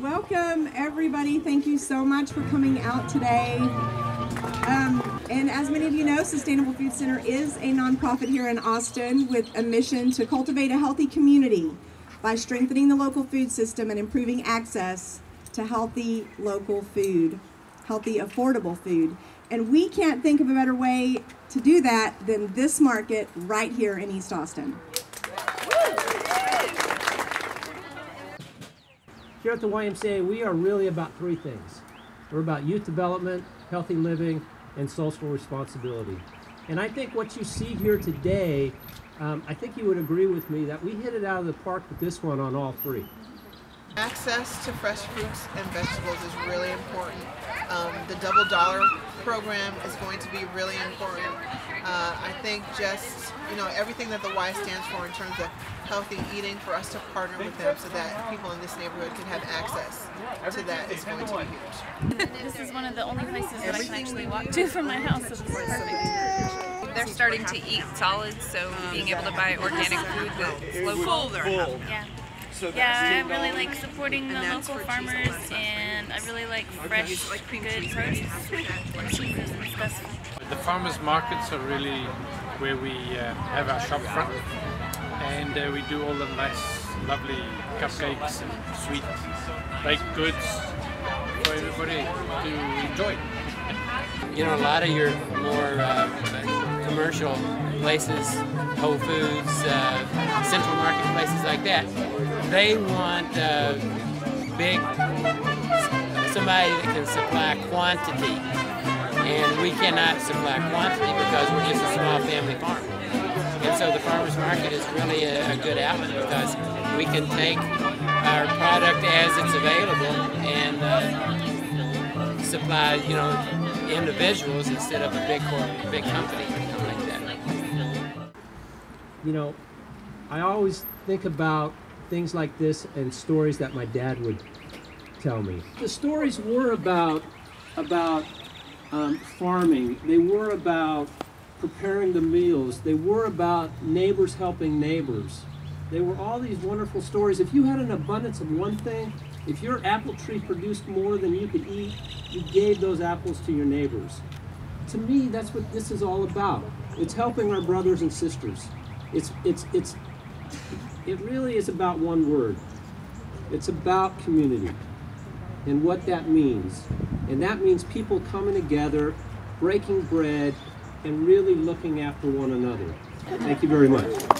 Welcome, everybody. Thank you so much for coming out today. Um, and as many of you know, Sustainable Food Center is a nonprofit here in Austin with a mission to cultivate a healthy community by strengthening the local food system and improving access to healthy local food, healthy, affordable food. And we can't think of a better way to do that than this market right here in East Austin. Here at the YMCA, we are really about three things. We're about youth development, healthy living, and social responsibility. And I think what you see here today, um, I think you would agree with me that we hit it out of the park with this one on all three. Access to fresh fruits and vegetables is really important. Um, the double dollar program is going to be really important. Uh, I think just, you know, everything that the Y stands for in terms of healthy eating for us to partner with them so that people in this neighborhood can have access to that is going to be huge. This is one of the only places that I can actually walk to from my house, so this is perfect. They're starting to eat solids, so being able to buy organic food that's local. Yeah. Yeah, I really like supporting the local farmers, and I really like fresh, good produce. and stuff. The farmers markets are really where we uh, have our shop front and uh, we do all the nice lovely cupcakes and sweet baked goods for everybody to enjoy. You know, a lot of your more uh, commercial places, Whole Foods, uh, Central Market, places like that, they want uh, big, somebody that can supply quantity. And we cannot supply quantity because we're just a small family farm. And so the farmer's market is really a, a good outlet because we can take our product as it's available and uh, supply, you know, individuals instead of a big corp, big company like that. You know, I always think about things like this and stories that my dad would tell me. The stories were about about um, farming. They were about preparing the meals. They were about neighbors helping neighbors. They were all these wonderful stories. If you had an abundance of one thing, if your apple tree produced more than you could eat, you gave those apples to your neighbors. To me, that's what this is all about. It's helping our brothers and sisters. It's it's it's it really is about one word. It's about community and what that means. And that means people coming together, breaking bread, and really looking after one another. Thank you very much.